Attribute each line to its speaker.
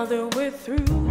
Speaker 1: now that we're through.